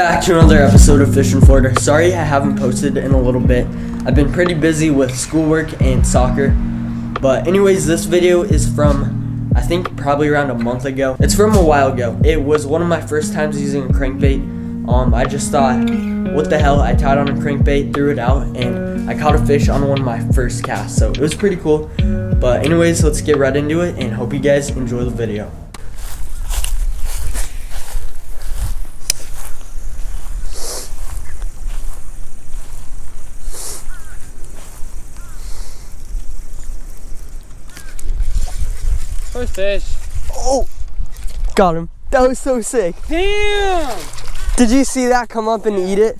back to another episode of Fish in Florida. Sorry I haven't posted in a little bit. I've been pretty busy with schoolwork and soccer. But anyways, this video is from, I think probably around a month ago. It's from a while ago. It was one of my first times using a crankbait. Um, I just thought, what the hell? I tied on a crankbait, threw it out, and I caught a fish on one of my first casts. So it was pretty cool. But anyways, let's get right into it and hope you guys enjoy the video. First fish. Oh, got him. That was so sick. Damn! Did you see that come up and eat it?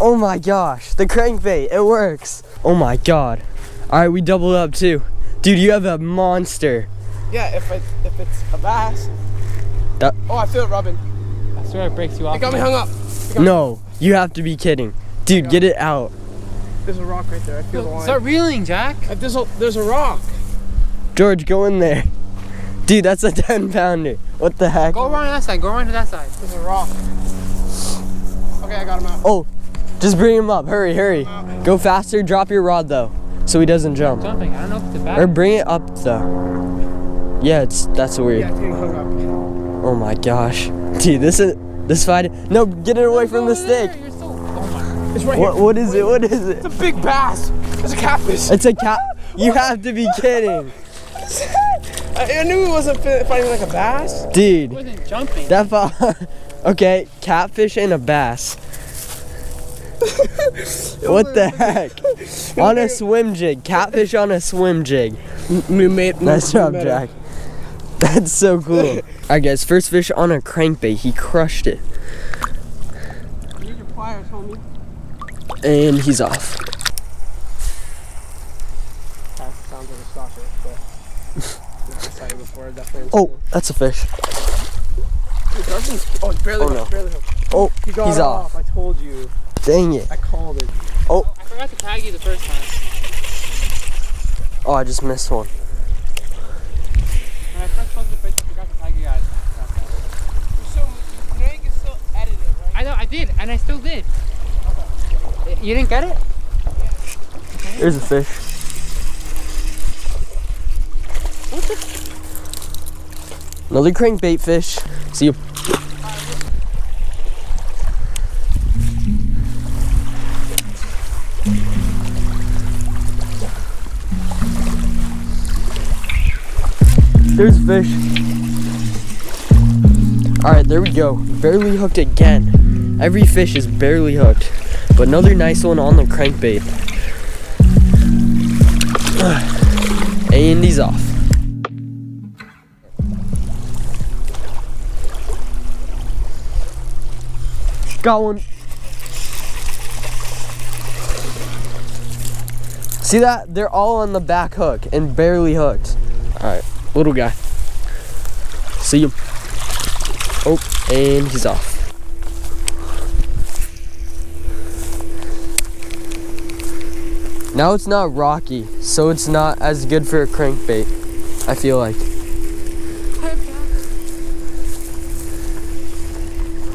Oh my gosh, the crankbait, it works. Oh my god. All right, we doubled up too. Dude, you have a monster. Yeah, if it if it's a bass. That- Oh, I feel it rubbing. I swear it breaks you off. It got me hung up. No, you have to be kidding. Dude, get it out. There's a rock right there. I feel the line. Start reeling, Jack. There's a there's a rock. George, go in there. Dude, that's a 10 pounder. What the heck? Go around that side. Go around to that side. There's a rock. Okay, I got him out. Oh, just bring him up. Hurry, hurry. Go faster, drop your rod though, so he doesn't jump. Jumping. I don't know if it's a Or bring it up though. Yeah, it's that's weird. Yeah, it's getting up. Oh my gosh. Dude, this is this fight. No, get it away from the stick. So. Oh. It's right What here. what is it? What is it? It's a big bass. It's a catfish. It's a cat. You have to be kidding. I, I knew it wasn't fighting like a bass. It Dude, wasn't jumping. that fought. Okay, catfish and a bass. What the heck? On a swim jig. Catfish on a swim jig. We made. Nice job, Jack. That's so cool. Alright, guys, first fish on a crankbait. He crushed it. Use your pliers, homie. And he's off. That sounds like a stalker, but. I saw you before, definitely. Oh, that's a fish. Dude, oh, he's barely Oh, hooked, no. barely hooked. Oh, He got he's it off. I told you. Dang it. I called it. Oh I forgot to tag you the first time. Oh, I just missed one. When I first posted the fish, I forgot to tag you guys. So, you know you can still edit it, right? I know. I did, and I still did. You didn't get it? There's a fish. Another crankbait fish. See you. There's fish. Alright, there we go. Barely hooked again. Every fish is barely hooked. But another nice one on the crankbait. And he's off. Got one. See that? They're all on the back hook and barely hooked. Alright, little guy. See him. Oh, and he's off. Now it's not rocky, so it's not as good for a crankbait. I feel like.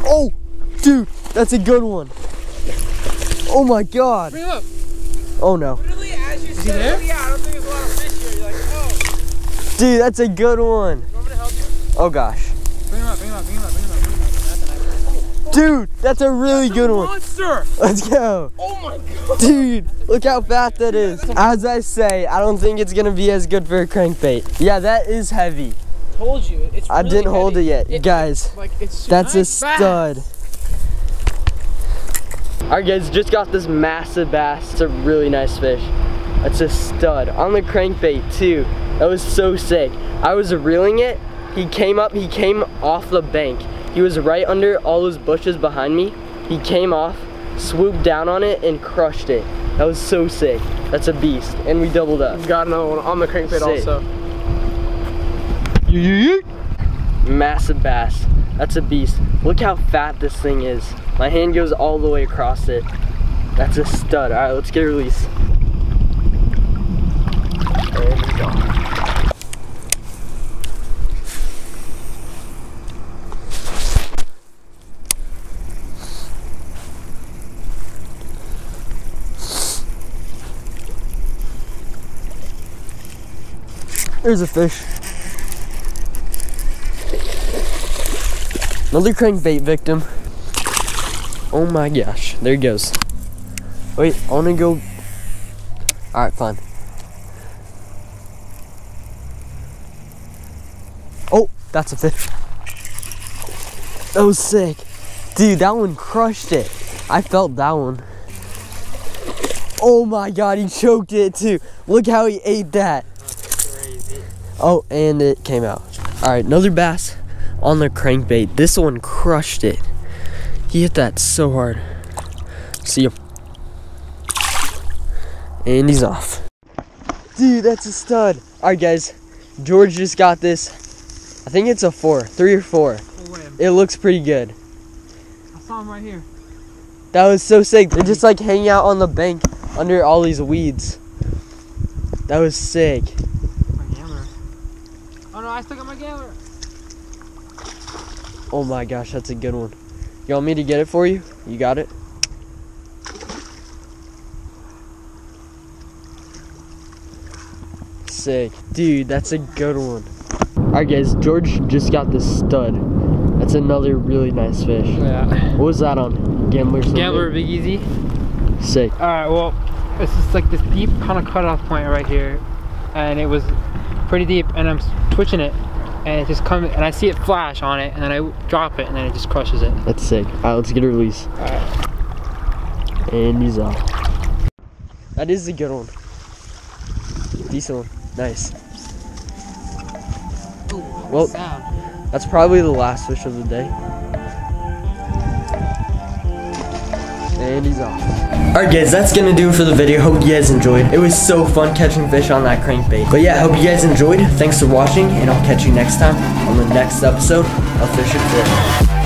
Oh, dude, that's a good one. Oh my god. Bring him up. Oh no. Literally, as you he said, there? yeah, I don't think there's a lot of fish here. You're like, oh. Dude, that's a good one. You want me to help you? Oh gosh. Bring him up. Bring him up. Bring him up. Bring him up. Bring him up. That's a nice. Dude, that's a really good one. Monster! Let's go. Oh my god! Dude, look how fat that is. As I say, I don't think it's gonna be as good for a crankbait. Yeah, that is heavy. Told you, it's I didn't hold it heavy. yet. Guys, Like, it's that's a stud. bass. Stud. Alright guys, just got this massive bass. It's a really nice fish. That's a stud. On the crankbait too. That was so sick. I was reeling it. He came up, he came off the bank. He was right under all those bushes behind me. He came off, swooped down on it, and crushed it. That was so sick. That's a beast. And we doubled up. Got another one on the crankbait Sick. also. Massive bass. That's a beast. Look how fat this thing is. My hand goes all the way across it. That's a stud. All right, let's get a release. There we go. There's a fish. Another crankbait victim. Oh my gosh. There he goes. Wait, I wanna go. Alright, fine. Oh, that's a fish. That was sick. Dude, that one crushed it. I felt that one. Oh my god, he choked it too. Look how he ate that. Oh, and it came out. All right, another bass on the crankbait. This one crushed it. He hit that so hard. See him. And he's off. Dude, that's a stud. All right, guys. George just got this. I think it's a four, three or four. Oh. It looks pretty good. I saw him right here. That was so sick. They're just like hanging out on the bank under all these weeds. That was sick. My gambler. Oh no, I still got my gambler. Oh my gosh, that's a good one. You want me to get it for you? You got it? Sick. Dude, that's a good one. Alright guys, George just got this stud. That's another really nice fish. Yeah. What was that on? Gambler something? Gambler Big EZ. Sick. Alright, well, it's just like this deep kind of cutoff point right here. And it was pretty deep, and I'm twitching it. And it just comes, and I see it flash on it, and then I drop it, and then it just crushes it. That's sick. Alright, let's get a release. Alright. And he's off. That is a good one. Decent one. Nice. Well- sound. That's probably the last fish of the day. And he's off. Alright guys, that's gonna do it for the video. Hope you guys enjoyed. It was so fun catching fish on that crankbait. But yeah, hope you guys enjoyed. Thanks for watching, and I'll catch you next time on the next episode of Fish and Fish.